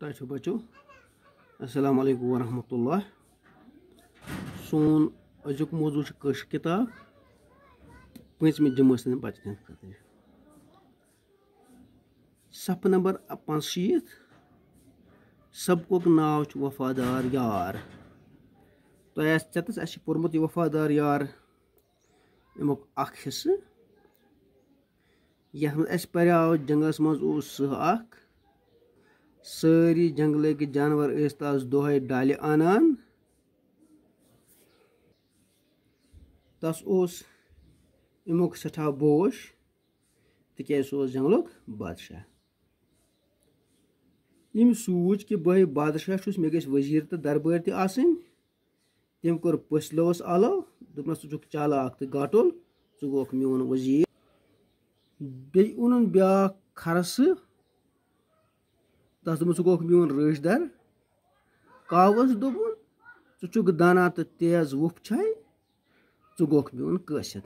تۄہہِ بچو السلام علیکم ورحمۃ اللہ سون أزیُک موضوع چھُ کٲشِر کِتاب پٲنٛژمہِ جمٲژ ہٕنٛدٮ۪ن بچن ہٕنٛدِ خٲطرٕ صفہٕ نمبر پانٛژھ شیٖتھ سبقُک ناو چھُ وفادار یار تۄہہِ آسہِ ژےٚ اَسہِ چھُ پوٚرمُت یہِ وفادار یار اَمیُک اکھ حِصہٕ یَتھ منٛز اَسہِ پریو جنگلس منٛز اوس سٕہہ اکھ سٲری جنگلٕکۍ جانور ٲسۍ تس دۄہے ڈالہِ انان تس اوس امیُک سٮ۪ٹھاہ بوش تِکیازِ سُہ اوس جنگلُک بادشاہ۔ یِم سوٗنٛچ کہِ بہٕ بادشاہ چھُس مےٚ گژھِ ؤزیٖر تہٕ دربٲرۍ تہِ آسٕنۍ تٔمۍ کوٚر پٔژھلوس آلو دوٚپنس ژٕ چھُکھ چالاک تہٕ گاٹُل ژٕ گوٚکھ میون ؤزیٖر بیٚیہِ اوٚنُن بیٛاکھ خرسہٕ تَتھ دوٚپُن ژٕ میون رٲچھ در، کاوَس دوٚپُن، ژٕ چھُکھ دانا تہٕ تیز وُپھ چھے، ژٕ گوٚکھ میون کٲسِد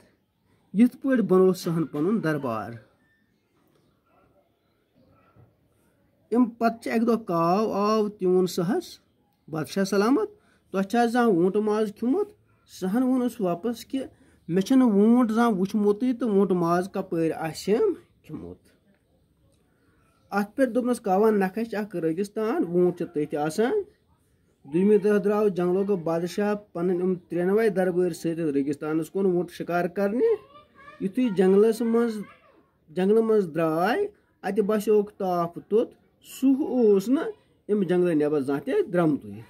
یِتھ پٲٹھۍ بنوو سہن پنُن دربار۔ اَمہِ پتہٕ چھِ اَکہِ دۄہ کاو آو تٔمۍ سہس، بادشاہ سلامت، تۄہہِ چھا زانٛہہ ووٗنٛٹہٕ ماز کھیوٚمُت؟ سہن ووٚنُس واپس کہِ مےٚ چھُنہٕ ووٗنٛٹ زانٛہہ وٕچھمُتٕے تہٕ ووٗنٛٹہٕ ماز کپٲرۍ آسٮ۪م کھیوٚمُت۔ اَتھ پٮ۪ٹھ دوٚپنَس کاوان نکھٕ چھِ اکھ رٲگِستان ووٗنٛٹ چھِ تٔتھۍ آسان۔ دوٚیمہِ دۄہ درٛاو جنگلُک بادشاہ پنٕنۍ یِم ترٛٮ۪نوے دربٲرۍ سۭتۍ رٲگِستانس کُن ووٚنٛٹ شِکار کرنہِ یِتھُے جنگلس منٛز جنگلہٕ منٛز درٛاے اَتہِ باسیوکھ تاپھ توٚت سُہ اوس نہٕ اَمہِ جنگلہٕ نٮ۪بر زانٛہہ تہِ درٛامتُے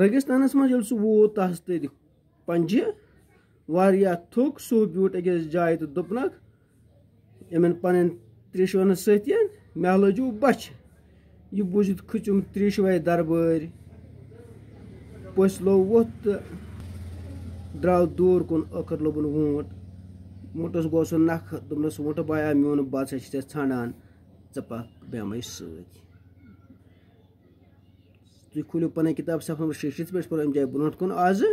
رٲگِستانس منٛز ییٚلہِ سُہ ووت تس تٔتۍ پنجہِ واریاہ تھوٚک سُہ بیوٗٹھ أکِس جایہِ تہٕ دوٚپنکھ یِمن پنٕنۍ ترٛیشونہٕ سۭتۍ مےٚ لٲجِو بچھِ یہِ بوٗزِتھ کھٔژِم ترٛیشوے دربٲرۍ پٔژھۍ لوٚگ ووٚتھ تہٕ درٛاو دوٗر کُن ٲخٕر لوٚبُن ووٗنٛٹ۔ ووٗنٛٹس گوٚو سُہ نکھٕ دوٚپنس ووٗنٛٹہٕ بایا میون بادشاہ چھِ ژےٚ ژھانڈان۔ ژٕ پکھ بیٚمٕے سۭتۍ تُہۍ کھوٗلِو پنٕنۍ کِتاب صف نمبر شیٖشِتھ پٮ۪ٹھ پٔرو اَمہِ جایہِ برونٛٹھ کُن آزٕ۔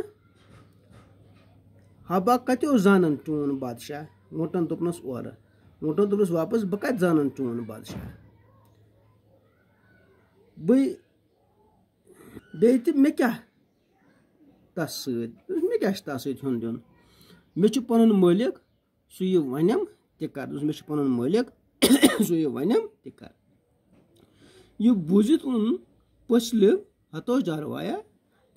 حبا کتہِ اوس زانان چون بادشاہ؟ ووٗنٛٹن دوٚپنس اورٕ ووٚنٹو دوٚپنس واپس بہٕ کتہِ زانن چون بادشاہ بہٕ بیٚیہِ تہِ مےٚ کیٛاہ تس سۭتۍ مےٚ کیٛاہ چھُ تس سۭتۍ ہیوٚن دیُن مےٚ چھُ پنُن مٲلِک سُہ یہِ ونیم تہِ کر مےٚ چھُ پنُن مٲلِک سُہ یہِ ونیم تہِ کر یہِ بوٗزِتھ اوٚن پٔژھلہِ ہتو جاروایا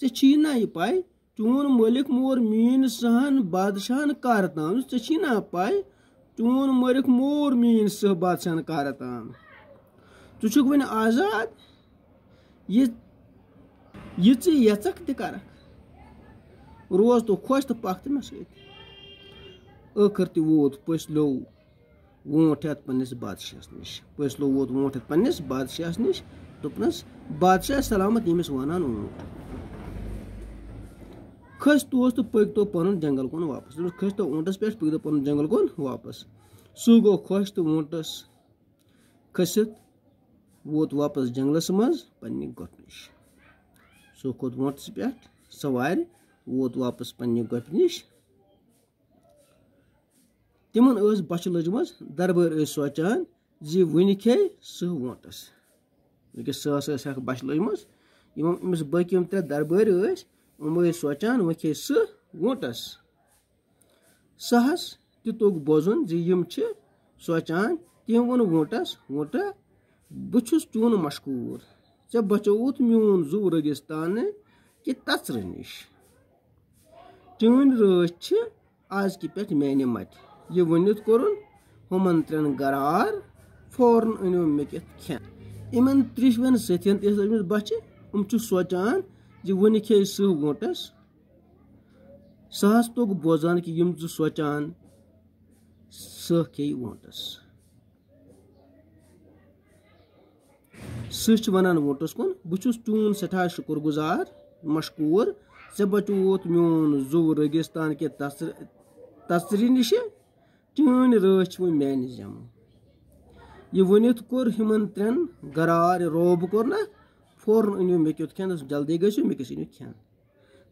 ژےٚ چھی نا یہِ پاے چون مٲلِک مور میٲنۍ سہن بادشاہن کر تام ژےٚ چھی نا پاے چون مٲلِک مور میٲنۍ سہ بادشاہن کر تام ژٕ چھُکھ آزاد؟ یہِ یہِ ژٕ یژکھ روز تو خۄش تہٕ پکھ تہٕ مےٚ سۭتۍ ٲخٕر تہِ ووت پٔژھلو وونٛٹھ ہٮ۪تھ پننِس بادشاہس نِش۔ پٔژھلو ووت وونٛٹھ ہٮ۪تھ پننِس بادشاہس نِش دوٚپنس بادشاہ سلامت ییٚمِس ونان وونٛٹھ کھٔسۍ توس تہٕ پٔکۍ تو پنُن جنگل کُن واپس۔ دوٚپمس کھٔسۍ تو اوٗنٛٹس پٮ۪ٹھ پٔکۍ تو پنُن جنگل کُن واپس۔ سُہ گوٚو خۄش تہٕ وونٛٹس کھٔسِتھ، ووت واپس جنگلس منٛز پننہِ گۄپھِ نِش۔ سُہ کھوٚت وونٛٹس پٮ۪ٹھ سوارِ، ووت واپس پننہِ گۄپھِ نِش۔ تِمن ٲس بچھِ لٔجمٕژ، دربٲرۍ ٲسۍ سونٛچان زِ وُنہِ کھے سٕہ وونٛٹس وٕنکیٚس سہس ٲس اکھ بچھِ لٔجمٕژ یِم أمِس باقٕے یِم ترٛےٚ دربٲرۍ ٲسۍ یِم ٲسۍ سونٛچان وۄنۍ کھے سٕہ وونٛٹس سہس تہِ توٚگ بوزُن زِ یِم چھِ سونٛچان تٔمۍ ووٚن وونٛٹس وونٛٹہٕ بہٕ چھُس چون مشکوٗر ژےٚ بچووُتھ میون زُو رٲگِستانہٕ کہِ تژرٕ نِش چٲنۍ رٲچھ چھِ آزکہِ پٮ۪ٹھ میانہِ متہِ یہِ ؤنِتھ کوٚرُن ہُمن ترٛٮ۪ن گرار فورن أنِو مےٚ کِتھ کھٮ۪ن یِمن ترٛیشوین سٔتھین تہِ ٲسۍ لٔجمٕژ بچہِ یِم چھِ سونٛچان جی زِ وُنہِ کھے سٕہ وونٛٹس سہس توٚگ بوزان کہِ یِم زٕ سونٛچان سٕہ کھے وونٛٹس سٕہ چھُ ونان وونٛٹس کُن۔ بہٕ چھُس چون سٮ۪ٹھاہ شُکُر گُزار مشکوٗر ژےٚ بچووُتھ میون زُو رٲگِستان کہِ تژرِ نِشہِ چٲنۍ رٲچھ چھِ وۄنۍ میانہِ زیمہٕ یہِ ؤنِتھ کوٚر ہُمن ترٛٮ۪ن گرار روب کوٚرنکھ فورن أنِو مےٚ کیُتھ کھٮ۪ن جلدی گٔژھِو مےٚ کِس أنِو کھٮ۪ن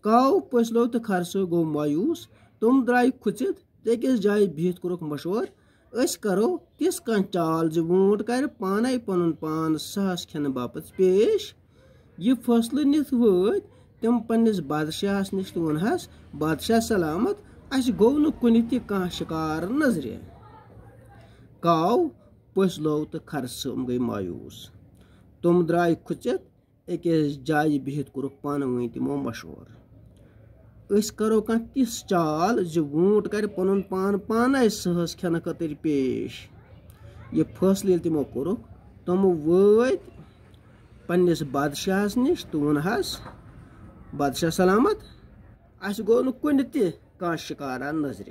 کاو پٔژھلو تہٕ خرسہٕ گوٚو مایوٗس تِم درٛاے کھُژِتھ تہٕ أکِس جایہِ بِہِتھ کوٚرُکھ مشور اس کرو تس کان چال زِ وونٹ کر پانے پنن پان ساس کھن باپت پیش یہ فیصلہ نت وٲتۍ تم پننس بادشاہس نش تو ونہس بادشاہ سلامت اس گو نہ کُنہِ تہِ کانٛہہ شکار نظرِ کاو پٔژھۍ لوگ تہٕ خرسم گٔے مایوٗس تم درٛاے کھُژِتھ أکِس جایہِ بِہِتھ کوٚرُکھ پانہٕ ؤنۍ تِمو مشوَر أسۍ کرو کانٛہہ تِژھ چال زِ ووٗنٛٹ کرِ پنُن پان پانے سٕہس کھٮ۪نہٕ خٲطرٕ پیش. یہِ فٲصلہٕ ییٚلہِ تِمو کوٚرُکھ تِم وٲتۍ پننِس بادشاہس نِش تہٕ ووٚنہس بادشاہ سلامت. اَسہِ گوٚو نہٕ کُنہِ تہِ کانٛہہ شِکارا نظرِ